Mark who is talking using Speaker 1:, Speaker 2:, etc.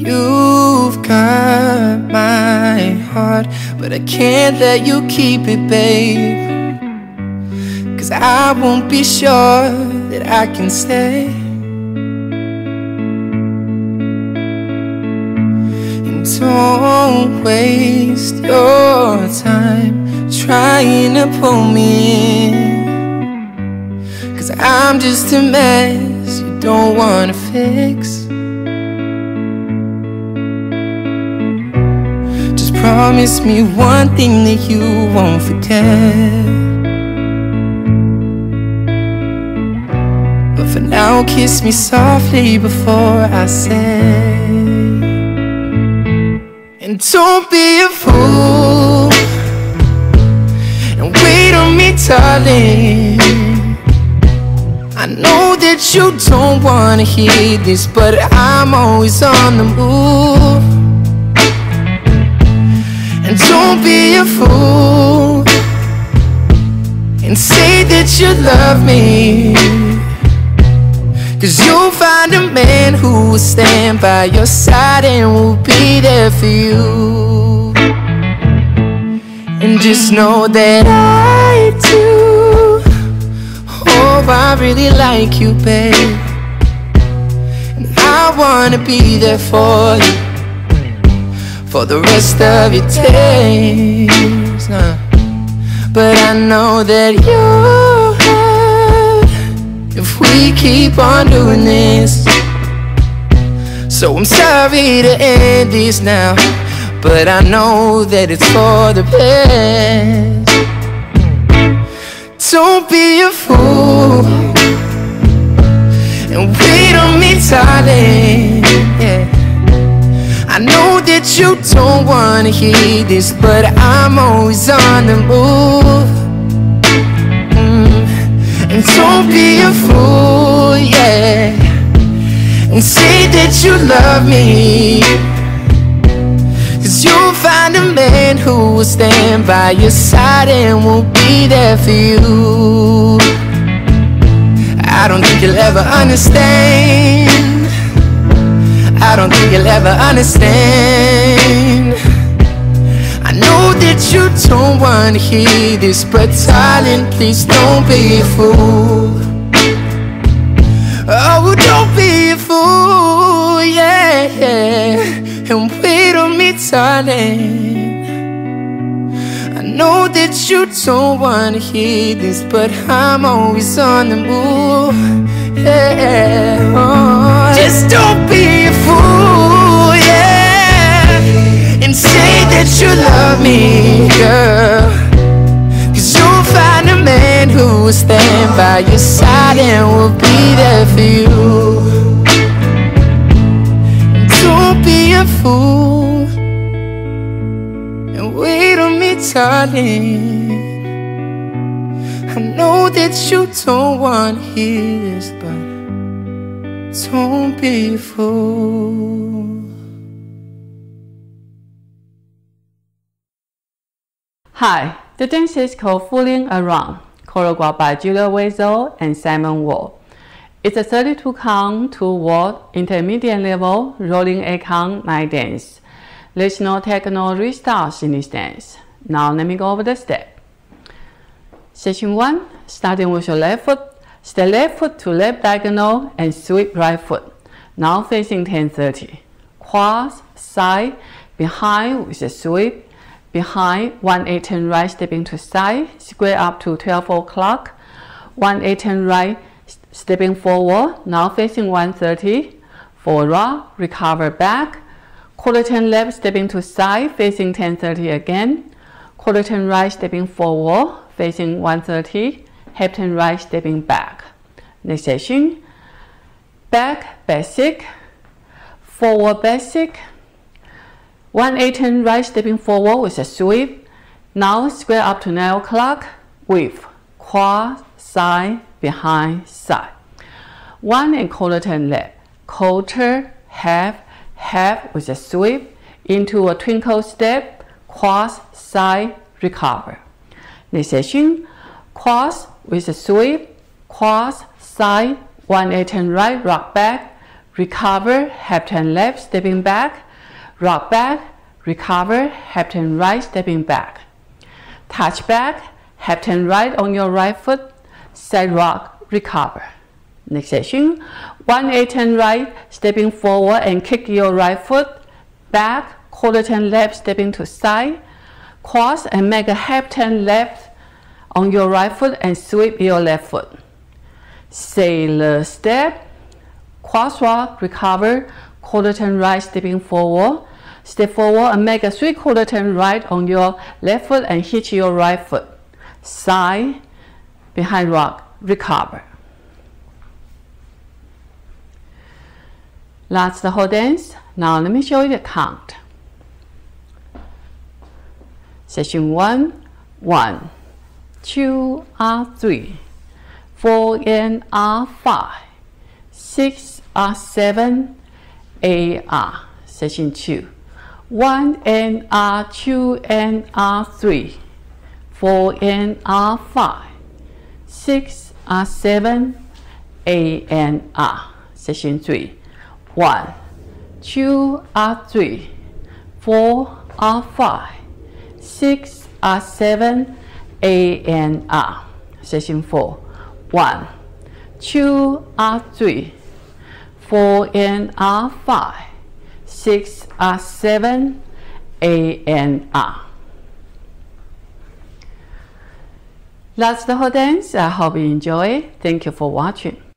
Speaker 1: You've got my heart, but I can't let you keep it, babe. Cause I won't be sure that I can stay. And don't waste your time trying to pull me in. Cause I'm just a mess you don't wanna fix. Promise me one thing that you won't forget. But for now, kiss me softly before I say. And don't be a fool. And wait on me, darling. I know that you don't wanna hear this, but I'm always on the move. Don't be a fool And say that you love me. Cause you'll find a man who will stand by your side And will be there for you. And just know that I do Oh, I really like you, babe. And I wanna be there for you for the rest of your days. Uh, but I know that you'll have if we keep on doing this. So I'm sorry to end this now, but I know that it's for the best. Don't be a fool and wait on me, darling. Yeah. I know that you don't wanna hear this, but I'm always on the move. Mm. And don't be a fool, yeah. And say that you love me. Cause you'll find a man who will stand by your side and won't be there for you. I don't think you'll ever understand. I don't think you'll ever understand. I know that you don't want to hear this But darling, please don't be a fool. Oh, don't be a fool, yeah, yeah. And wait on me, darling. I know that you don't want to hear this But I'm always on the move, yeah stand by your side And we'll be there for you. Don't be a fool. And wait on me, darling. I know that you don't want to hear this, but don't be a fool.
Speaker 2: Hi, the dance is called Fooling Around, choreographed by Julia Wetzel and Simon Ward. It's a 32 count, 2 wall, intermediate level, rolling 8 count, line dance. There's no techno restart in this dance. Now let me go over the step. Section 1, starting with your left foot, step left foot to left diagonal and sweep right foot. Now facing 1030. Cross, side, behind with a sweep, behind 1 8 10 right stepping to side, square up to 12 o'clock, 1 8 10 right stepping forward, now facing 130, forward, recover back, quarter turn left stepping to side, facing 1030 again, quarter turn right stepping forward, facing 130, half turn right stepping back. Next section, back basic, forward basic, 1 8 10 right stepping forward with a sweep. Now square up to 9 o'clock with cross, side, behind, side. One and quarter turn left, quarter, half, half with a sweep into a twinkle step, cross, side, recover. Next section, cross with a sweep, cross, side, 1 8 10 right, rock back, recover, half turn left, stepping back, rock back, recover, half turn right, stepping back. Touch back, half turn right on your right foot, side rock, recover. Next session, 1 turn right, stepping forward and kick your right foot, back, quarter turn left, stepping to side, cross and make a half turn left on your right foot and sweep your left foot. Sailor step, cross walk, recover, quarter turn right, stepping forward, step forward and make a three quarter turn right on your left foot and hit your right foot. Side, behind rock, recover. That's the whole dance. Now let me show you the count. Session 1, 1, 2 are 3, 4 and are 5, 6 are 7, 8 are. Session 2, 1 and are 2 and are 3, 4 and are 5, 6 are 7, 8 and are. Session 3, 1, 2 R, 3, 4 R, 5, 6 R, 7, A and R. Session 4, 1, 2 R, 3, 4 and R 5, 6 are 7, A and R. That's the whole dance. I hope you enjoy. Thank you for watching.